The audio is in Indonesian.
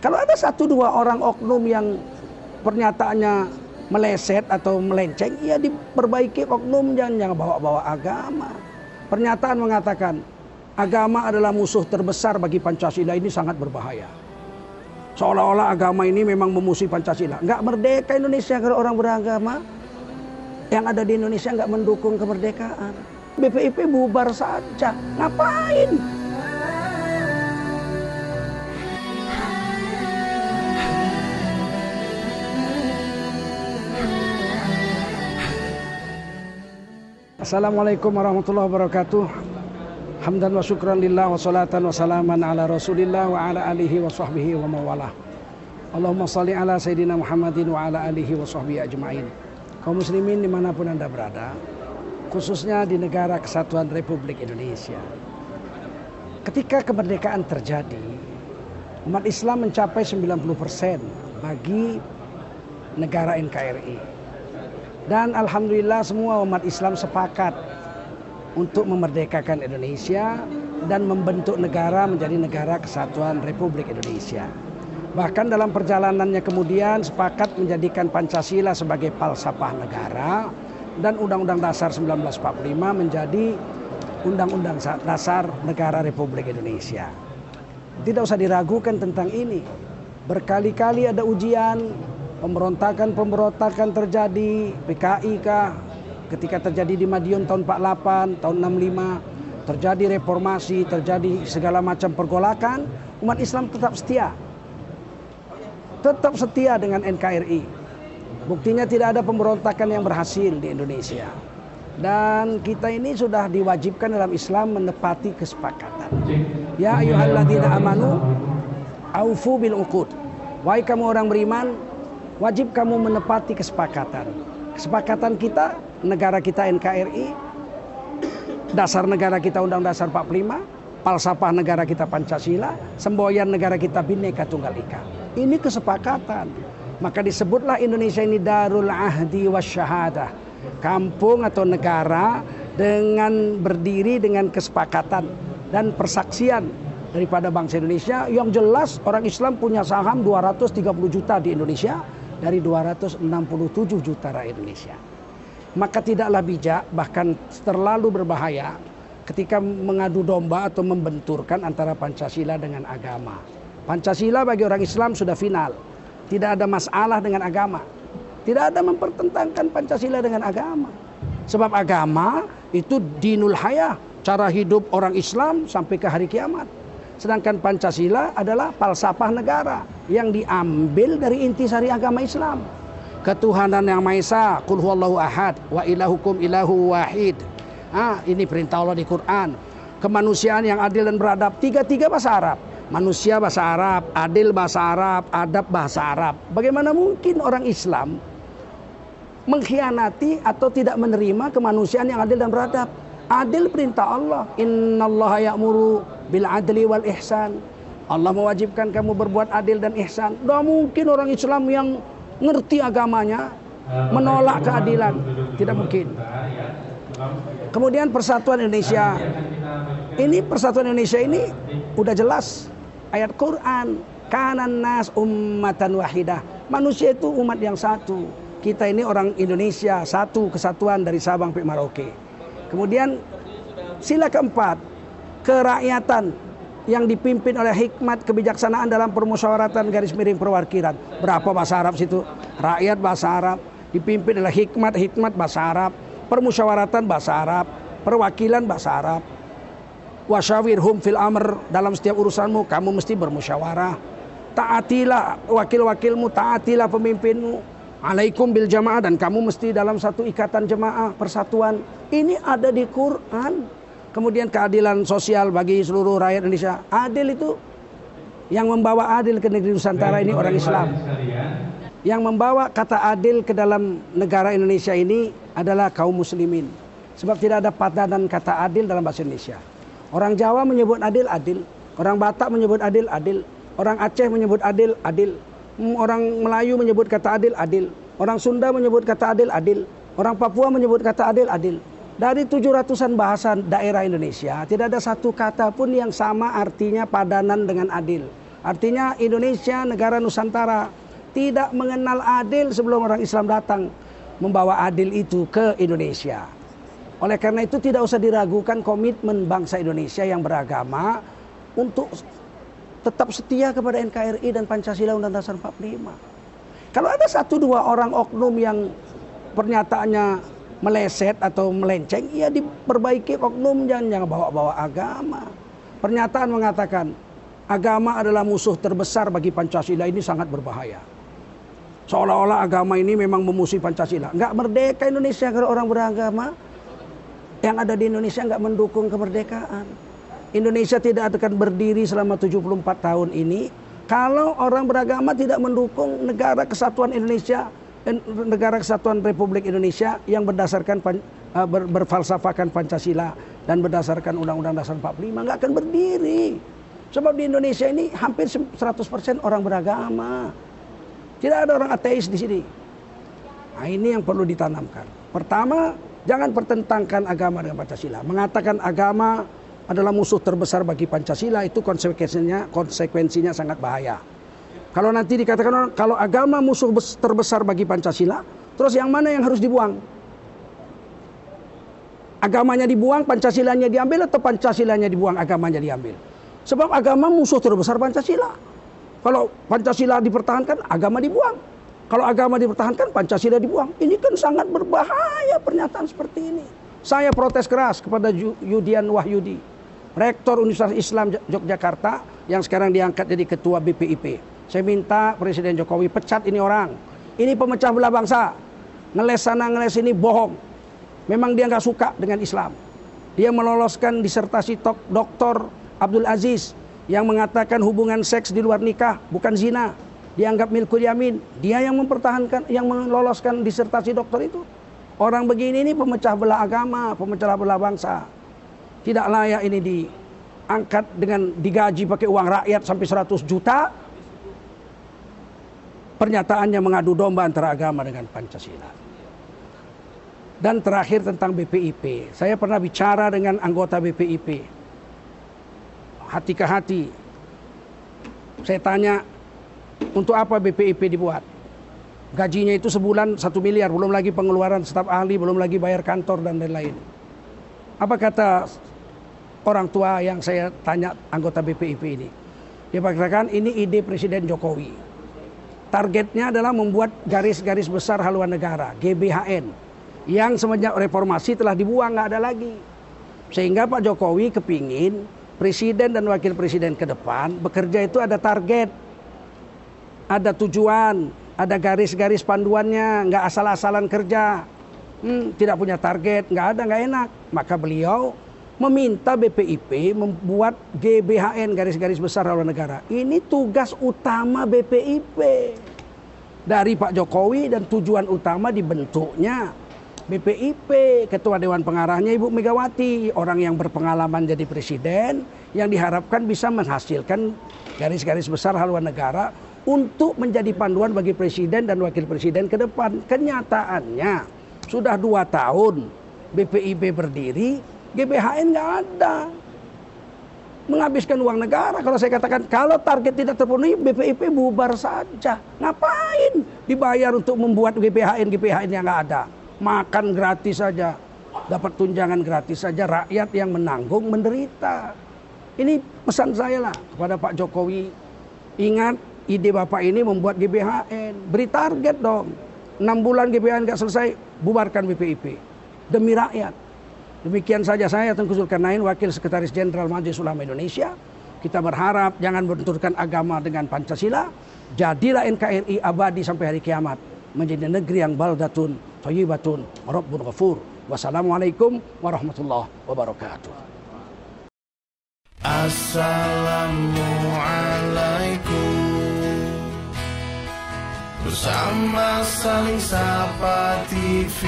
Kalau ada satu dua orang oknum yang pernyataannya meleset atau melenceng, ya diperbaiki oknum jangan jangan bawa-bawa agama. Pernyataan mengatakan agama adalah musuh terbesar bagi Pancasila ini sangat berbahaya. Seolah-olah agama ini memang memusuhi Pancasila. Enggak merdeka Indonesia kalau orang beragama. Yang ada di Indonesia enggak mendukung kemerdekaan. BPIP bubar saja. Ngapain? Assalamualaikum warahmatullahi wabarakatuh. Hamdan wa syukran lillah wa salatan wa salaman ala rasulillah wa ala alihi wa sahbihi wa mawalah. Allahumma salli ala Sayyidina Muhammadin wa ala alihi wa sahbihi ajma'in. Kaum muslimin di mana pun anda berada, khususnya di negara kesatuan Republik Indonesia. Ketika kemerdekaan terjadi, umat Islam mencapai 90% bagi negara NKRI. Dan Alhamdulillah semua umat Islam sepakat untuk memerdekakan Indonesia dan membentuk negara menjadi negara kesatuan Republik Indonesia. Bahkan dalam perjalanannya kemudian sepakat menjadikan Pancasila sebagai falsafah negara dan Undang-Undang Dasar 1945 menjadi Undang-Undang Dasar Negara Republik Indonesia. Tidak usah diragukan tentang ini. Berkali-kali ada ujian, pemberontakan-pemberontakan terjadi, PKI kah, ketika terjadi di Madiun tahun 48, tahun 65, terjadi reformasi, terjadi segala macam pergolakan, umat Islam tetap setia. Tetap setia dengan NKRI. Buktinya tidak ada pemberontakan yang berhasil di Indonesia. Dan kita ini sudah diwajibkan dalam Islam menepati kesepakatan. Ya ayyuhalladzina amanu aufu bil uqud. Wahai kamu orang beriman, wajib kamu menepati kesepakatan. Kesepakatan kita, negara kita NKRI, dasar negara kita Undang Dasar 45, falsafah negara kita Pancasila, semboyan negara kita Bhinneka Tunggal Ika. Ini kesepakatan. Maka disebutlah Indonesia ini Darul Ahdi Wasyahadah. Kampung atau negara dengan berdiri dengan kesepakatan dan persaksian daripada bangsa Indonesia yang jelas orang Islam punya saham 230 juta di Indonesia dari 267 juta rakyat Indonesia. Maka tidaklah bijak bahkan terlalu berbahaya ketika mengadu domba atau membenturkan antara Pancasila dengan agama. Pancasila bagi orang Islam sudah final. Tidak ada masalah dengan agama. Tidak ada mempertentangkan Pancasila dengan agama. Sebab agama itu dinul hayah, cara hidup orang Islam sampai ke hari kiamat. Sedangkan Pancasila adalah falsafah negara yang diambil dari intisari agama Islam. Ketuhanan yang Maha Esa, Qul huwallahu ahad wa ilahukum ilahu wahid. Ah, ini perintah Allah di Quran. Kemanusiaan yang adil dan beradab, tiga-tiga bahasa Arab. Manusia bahasa Arab, adil bahasa Arab, adab bahasa Arab. Bagaimana mungkin orang Islam mengkhianati atau tidak menerima kemanusiaan yang adil dan beradab? Adil perintah Allah. Innallaha ya'muru bil adli wal ihsan. Allah mewajibkan kamu berbuat adil dan ihsan. Tidak mungkin orang Islam yang ngerti agamanya menolak keadilan. Tidak mungkin. Kemudian persatuan Indonesia. Ini persatuan Indonesia ini udah jelas ayat Quran. Kanan nas ummatan wahidah. Manusia itu umat yang satu. Kita ini orang Indonesia satu kesatuan dari Sabang sampai Merauke. Kemudian sila keempat kerakyatan yang dipimpin oleh hikmat kebijaksanaan dalam permusyawaratan garis miring perwakilan. Berapa bahasa Arab situ? Rakyat bahasa Arab, dipimpin oleh hikmat hikmat bahasa Arab, permusyawaratan bahasa Arab, perwakilan bahasa Arab. Wasyawirhum fil amr dalam setiap urusanmu kamu mesti bermusyawarah. Taatilah wakil-wakilmu, taatilah pemimpinmu. Alaikum bil jamaah dan kamu mesti dalam satu ikatan jemaah persatuan. Ini ada di Quran. Kemudian keadilan sosial bagi seluruh rakyat Indonesia. Adil itu yang membawa adil ke negeri Nusantara ini orang Islam. Yang membawa kata adil ke dalam negara Indonesia ini adalah kaum muslimin. Sebab tidak ada padanan kata adil dalam bahasa Indonesia. Orang Jawa menyebut adil, adil. Orang Batak menyebut adil, adil. Orang Aceh menyebut adil, adil. Orang Melayu menyebut kata adil, adil. Orang Sunda menyebut kata adil, adil. Orang Papua menyebut kata adil, adil. Dari 700-an bahasa daerah Indonesia, tidak ada satu kata pun yang sama artinya padanan dengan adil. Artinya Indonesia negara Nusantara tidak mengenal adil sebelum orang Islam datang membawa adil itu ke Indonesia. Oleh karena itu tidak usah diragukan komitmen bangsa Indonesia yang beragama untuk tetap setia kepada NKRI dan Pancasila Undang-Undang Dasar 45. Kalau ada satu dua orang oknum yang pernyataannya meleset atau melenceng, ya diperbaiki oknum jangan jangan bawa-bawa agama. Pernyataan mengatakan agama adalah musuh terbesar bagi Pancasila ini sangat berbahaya. Seolah-olah agama ini memang memusuhi Pancasila. Enggak merdeka Indonesia kalau orang beragama. Yang ada di Indonesia enggak mendukung kemerdekaan. Indonesia tidak akan berdiri selama 74 tahun ini kalau orang beragama tidak mendukung negara kesatuan Indonesia negara kesatuan Republik Indonesia yang berdasarkan uh, ber, berfalsafahkan Pancasila dan berdasarkan Undang-Undang Dasar 45 nggak akan berdiri. Sebab di Indonesia ini hampir 100% orang beragama. Tidak ada orang ateis di sini. Nah, ini yang perlu ditanamkan. Pertama, jangan pertentangkan agama dengan Pancasila. Mengatakan agama adalah musuh terbesar bagi Pancasila itu konsekuensinya konsekuensinya sangat bahaya. Kalau nanti dikatakan kalau agama musuh terbesar bagi Pancasila, terus yang mana yang harus dibuang? Agamanya dibuang, Pancasilanya diambil atau Pancasilanya dibuang, agamanya diambil? Sebab agama musuh terbesar Pancasila. Kalau Pancasila dipertahankan, agama dibuang. Kalau agama dipertahankan, Pancasila dibuang. Ini kan sangat berbahaya pernyataan seperti ini. Saya protes keras kepada Yudian Wahyudi Rektor Universitas Islam Yogyakarta yang sekarang diangkat jadi ketua BPIP. Saya minta Presiden Jokowi pecat ini orang. Ini pemecah belah bangsa. Ngeles sana ngeles ini bohong. Memang dia nggak suka dengan Islam. Dia meloloskan disertasi tok Dr. Abdul Aziz yang mengatakan hubungan seks di luar nikah bukan zina. Dianggap milkul yamin. Dia yang mempertahankan, yang meloloskan disertasi doktor itu. Orang begini ini pemecah belah agama, pemecah belah bangsa. Tidak layak ini diangkat dengan digaji pakai uang rakyat sampai 100 juta. Pernyataannya mengadu domba antara agama dengan Pancasila. Dan terakhir tentang BPIP. Saya pernah bicara dengan anggota BPIP. Hati ke hati. Saya tanya, untuk apa BPIP dibuat? Gajinya itu sebulan satu miliar, belum lagi pengeluaran staf ahli, belum lagi bayar kantor dan lain-lain. Apa kata orang tua yang saya tanya anggota BPIP ini. Dia mengatakan ini ide Presiden Jokowi. Targetnya adalah membuat garis-garis besar haluan negara, GBHN. Yang semenjak reformasi telah dibuang, nggak ada lagi. Sehingga Pak Jokowi kepingin presiden dan wakil presiden ke depan bekerja itu ada target, ada tujuan, ada garis-garis panduannya, nggak asal-asalan kerja. Hmm, tidak punya target, nggak ada, nggak enak. Maka beliau meminta BPIP membuat GBHN garis-garis besar haluan negara. Ini tugas utama BPIP dari Pak Jokowi dan tujuan utama dibentuknya BPIP, Ketua Dewan Pengarahnya Ibu Megawati, orang yang berpengalaman jadi presiden yang diharapkan bisa menghasilkan garis-garis besar haluan negara untuk menjadi panduan bagi presiden dan wakil presiden ke depan. Kenyataannya sudah dua tahun BPIP berdiri, GBHN nggak ada. Menghabiskan uang negara. Kalau saya katakan kalau target tidak terpenuhi BPIP bubar saja. Ngapain dibayar untuk membuat GBHN GBHN yang nggak ada? Makan gratis saja, dapat tunjangan gratis saja. Rakyat yang menanggung menderita. Ini pesan saya lah kepada Pak Jokowi. Ingat ide Bapak ini membuat GBHN. Beri target dong. 6 bulan GBHN nggak selesai, bubarkan BPIP. Demi rakyat. Demikian saja saya Tengku Zulkarnain, Wakil Sekretaris Jenderal Majelis Ulama Indonesia. Kita berharap jangan benturkan agama dengan Pancasila. Jadilah NKRI abadi sampai hari kiamat. Menjadi negeri yang baldatun, thayyibatun, rabbun ghafur. Wassalamualaikum warahmatullahi wabarakatuh. Assalamualaikum Bersama saling sapa TV